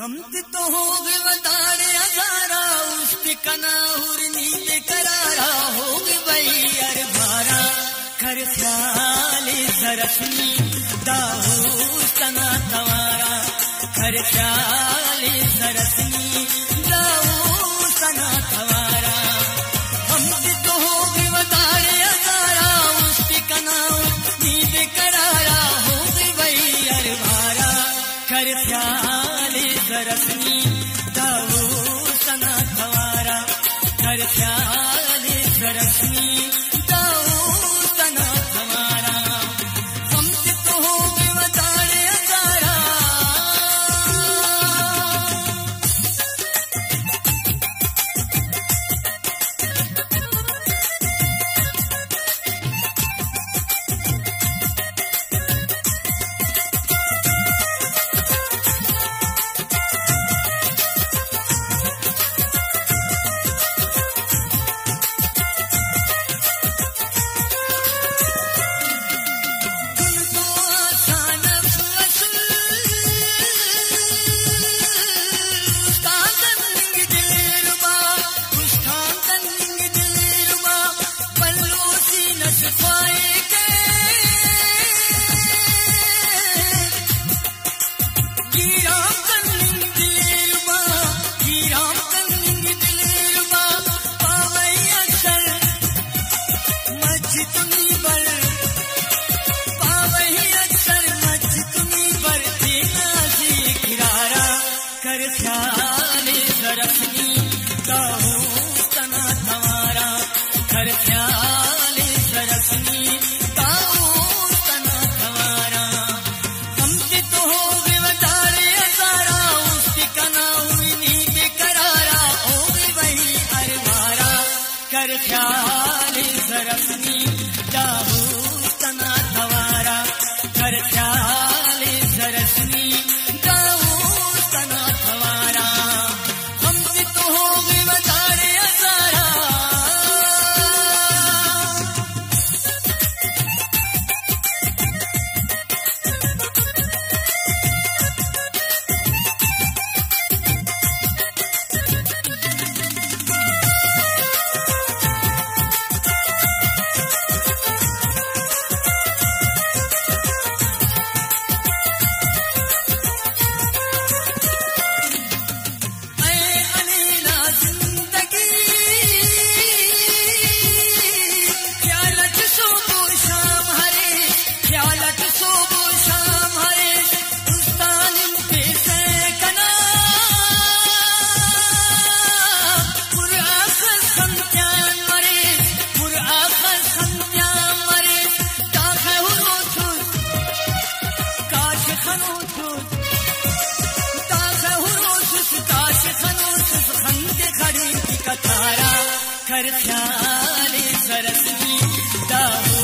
हमत तो हो गए बताड़े हजारा उसके कना हुर नीले करारा। हो गए भाई अर भारा खर ख्याल जरसनी दाहो तना तवारा खर ख्याल जरसनी रखी कर ख्याल सरसनी दाऊ कर ख्याल सरस्वती दाऊ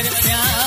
Maria.